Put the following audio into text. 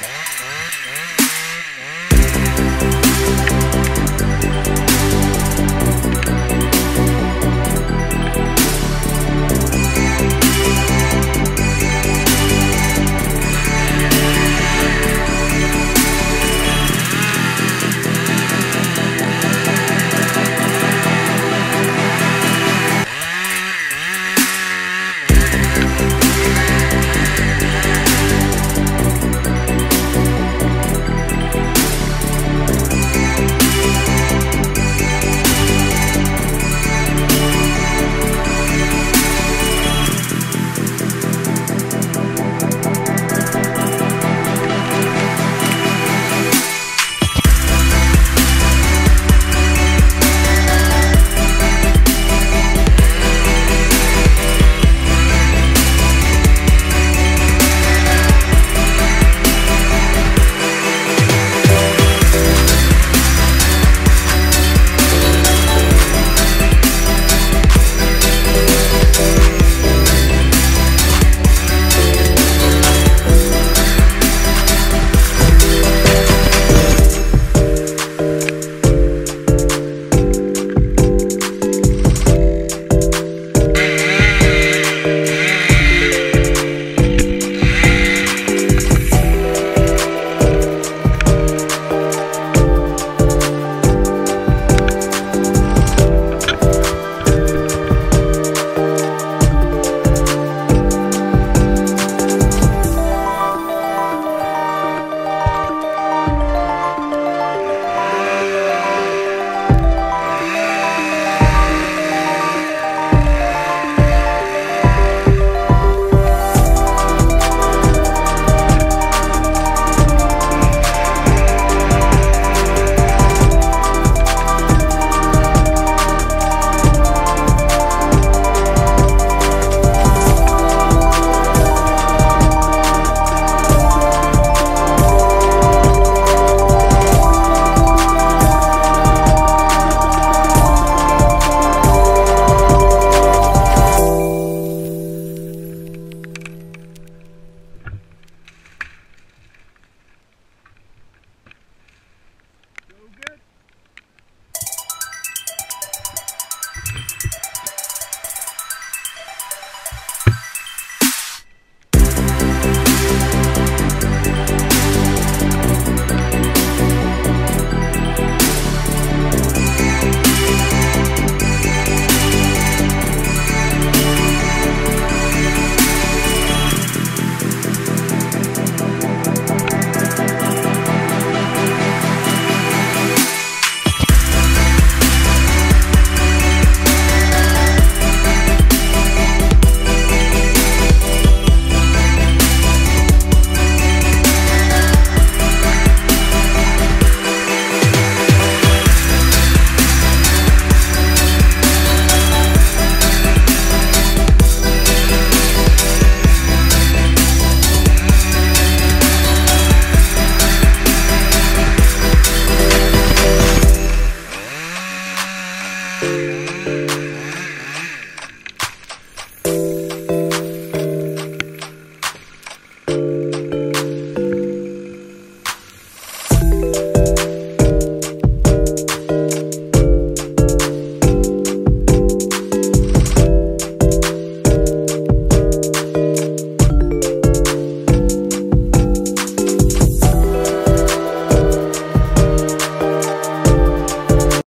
Música